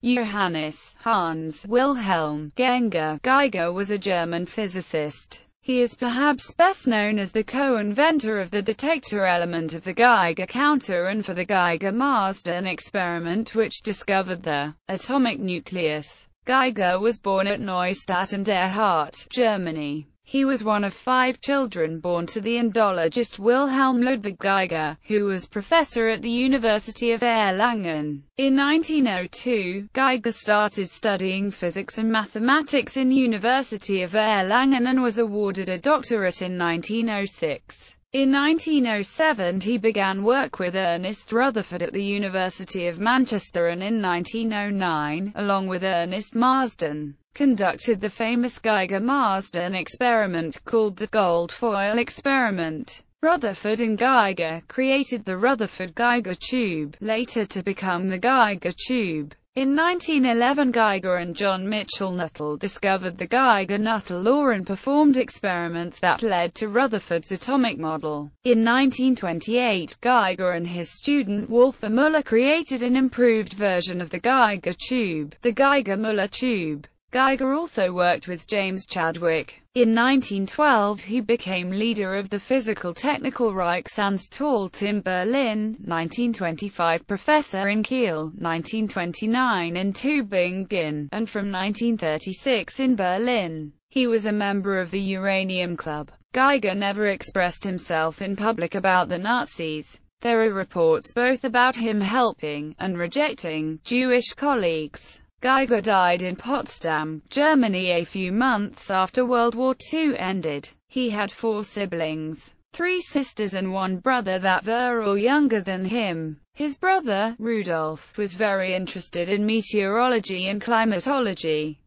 Johannes Hans Wilhelm Gengar Geiger was a German physicist. He is perhaps best known as the co-inventor of the detector element of the Geiger counter and for the Geiger-Marsden experiment which discovered the atomic nucleus. Geiger was born at Neustadt an der Haardt, Germany. He was one of five children born to the Indologist Wilhelm Ludwig Geiger, who was professor at the University of Erlangen. In 1902, Geiger started studying physics and mathematics in University of Erlangen and was awarded a doctorate in 1906. In 1907 he began work with Ernest Rutherford at the University of Manchester and in 1909, along with Ernest Marsden, conducted the famous Geiger-Marsden experiment called the gold foil experiment. Rutherford and Geiger created the Rutherford-Geiger tube, later to become the Geiger tube. In 1911 Geiger and John Mitchell Nuttall discovered the Geiger-Nuttall law and performed experiments that led to Rutherford's atomic model. In 1928 Geiger and his student Walther Muller created an improved version of the Geiger tube, the Geiger-Muller tube. Geiger also worked with James Chadwick. In 1912 he became leader of the Physical-Technical Reichsanstalt in Berlin, 1925 professor in Kiel, 1929 in Tübingen, and from 1936 in Berlin. He was a member of the Uranium Club. Geiger never expressed himself in public about the Nazis. There are reports both about him helping, and rejecting, Jewish colleagues. Geiger died in Potsdam, Germany a few months after World War II ended. He had four siblings, three sisters and one brother that were all younger than him. His brother, Rudolf, was very interested in meteorology and climatology.